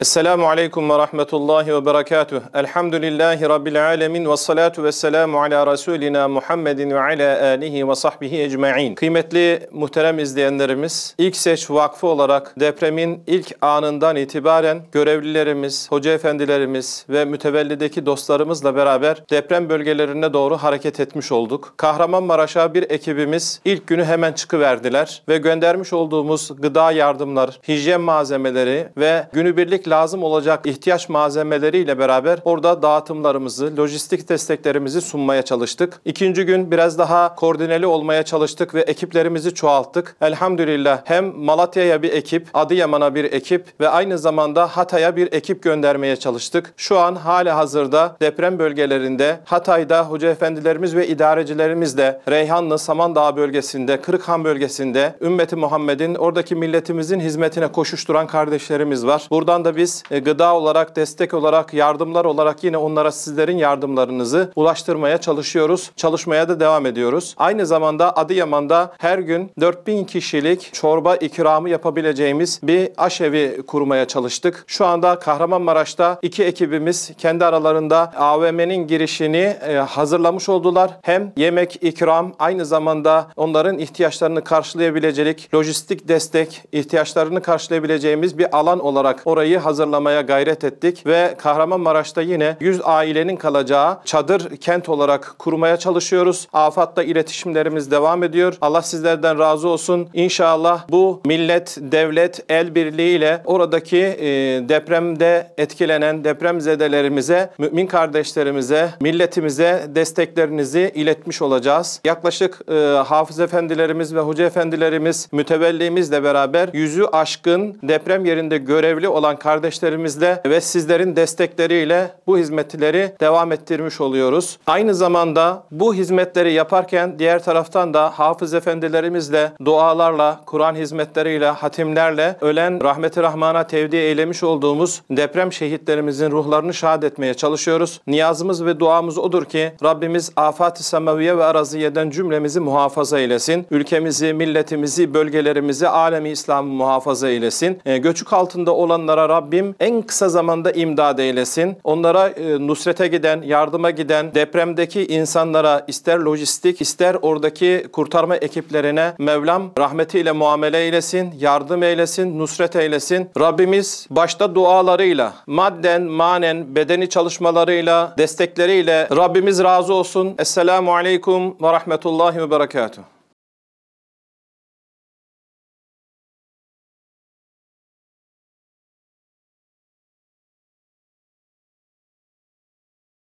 Esselamu Aleyküm ve Rahmetullahi ve Berekatuh. Elhamdülillahi Rabbil Alemin ve salatu ve selamu ala Resulina Muhammedin ve ala alihi ve sahbihi ecma'in. Kıymetli muhterem izleyenlerimiz, İlk Seç Vakfı olarak depremin ilk anından itibaren görevlilerimiz, hoca efendilerimiz ve mütevellideki dostlarımızla beraber deprem bölgelerine doğru hareket etmiş olduk. Kahramanmaraş'a bir ekibimiz ilk günü hemen çıkıverdiler ve göndermiş olduğumuz gıda yardımlar, hijyen malzemeleri ve günübirlik lazım olacak ihtiyaç malzemeleriyle beraber orada dağıtımlarımızı, lojistik desteklerimizi sunmaya çalıştık. İkinci gün biraz daha koordineli olmaya çalıştık ve ekiplerimizi çoğalttık. Elhamdülillah hem Malatya'ya bir ekip, Adıyaman'a bir ekip ve aynı zamanda Hatay'a bir ekip göndermeye çalıştık. Şu an hala hazırda deprem bölgelerinde Hatay'da hoca efendilerimiz ve idarecilerimiz de Reyhanlı, Samandağ bölgesinde, Kırıkhan bölgesinde ümmeti Muhammed'in oradaki milletimizin hizmetine koşuşturan kardeşlerimiz var. Buradan da biz e, gıda olarak, destek olarak, yardımlar olarak yine onlara sizlerin yardımlarınızı ulaştırmaya çalışıyoruz. Çalışmaya da devam ediyoruz. Aynı zamanda Adıyaman'da her gün 4000 kişilik çorba ikramı yapabileceğimiz bir aşevi kurmaya çalıştık. Şu anda Kahramanmaraş'ta iki ekibimiz kendi aralarında AVM'nin girişini e, hazırlamış oldular. Hem yemek ikram aynı zamanda onların ihtiyaçlarını karşılayabilecek lojistik destek ihtiyaçlarını karşılayabileceğimiz bir alan olarak orayı hazırlamaya gayret ettik ve Kahramanmaraş'ta yine 100 ailenin kalacağı çadır kent olarak kurmaya çalışıyoruz. AFAD'da iletişimlerimiz devam ediyor. Allah sizlerden razı olsun. İnşallah bu millet, devlet el birliğiyle oradaki e, depremde etkilenen depremzedelerimize, mümin kardeşlerimize, milletimize desteklerinizi iletmiş olacağız. Yaklaşık e, hafız efendilerimiz ve hoca efendilerimiz, mütevellimizle beraber yüzü aşkın deprem yerinde görevli olan kardeşlerimizle ve sizlerin destekleriyle bu hizmetleri devam ettirmiş oluyoruz. Aynı zamanda bu hizmetleri yaparken diğer taraftan da hafız efendilerimizle dualarla, Kur'an hizmetleriyle, hatimlerle ölen rahmeti rahmana tevdi eylemiş olduğumuz deprem şehitlerimizin ruhlarını şahit etmeye çalışıyoruz. Niyazımız ve duamız odur ki Rabbimiz afat-ı semaviye ve araziyeden cümlemizi muhafaza eylesin. Ülkemizi, milletimizi, bölgelerimizi, alemi İslam'ı muhafaza eylesin. E, göçük altında olanlara Rabbim en kısa zamanda imdad eylesin. Onlara e, nusrete giden, yardıma giden, depremdeki insanlara ister lojistik, ister oradaki kurtarma ekiplerine Mevlam rahmetiyle muamele eylesin, yardım eylesin, nusret eylesin. Rabbimiz başta dualarıyla, madden, manen, bedeni çalışmalarıyla, destekleriyle Rabbimiz razı olsun. Esselamu Aleyküm ve Rahmetullahi ve Berekatuhu.